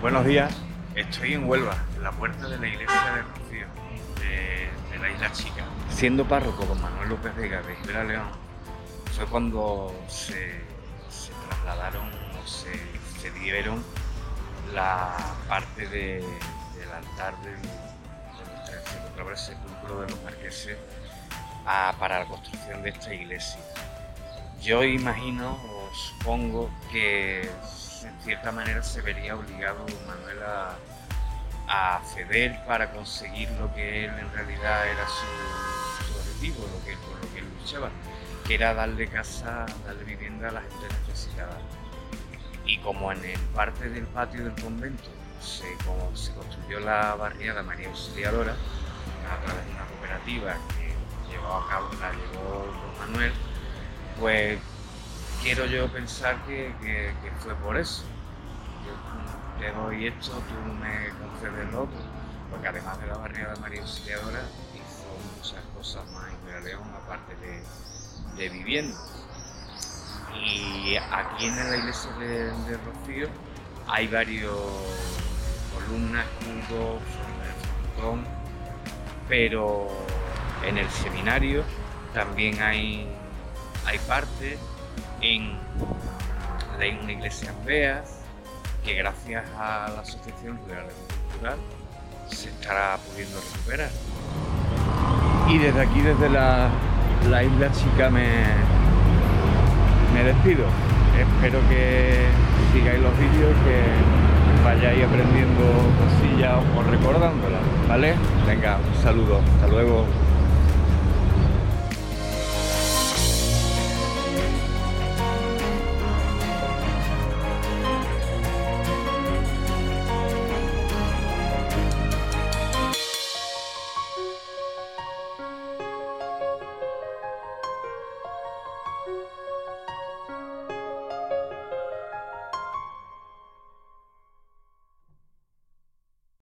Buenos días, estoy en Huelva, en la puerta de la iglesia de Rocío, de, la Isla Chica. Siendo párroco don Manuel López Vega de Isla León, fue cuando se, trasladaron o se, se, dieron la parte del altar del, se encontraba el sepulcro de los marqueses para la construcción de esta iglesia. Yo imagino o supongo que en cierta manera se vería obligado Manuel a, ceder para conseguir lo que él en realidad era su, objetivo, lo que, por lo que él luchaba, que era darle casa, darle vivienda a la gente necesitada. Y como en el parte del patio del convento se, construyó la barriada María Auxiliadora, a través de una cooperativa que llevó a cabo, la llevó don Manuel, pues quiero yo pensar que, fue por eso. Yo te doy esto, tú me concedes lo otro, porque además de la barriada María Auxiliadora hizo muchas cosas más en León, aparte de, de viviendas. Y aquí en la iglesia de, Rocío hay varios columnas, escudos, frontón, pero en el seminario también hay, hay partes en, una iglesia en Beas, que gracias a la Asociación Rural Cultural se estará pudiendo recuperar. Y desde aquí, desde la, isla chica, me, me despido. Espero que sigáis los vídeos, que vayáis aprendiendo cosillas o recordándolas, ¿vale? Venga, un saludo, hasta luego.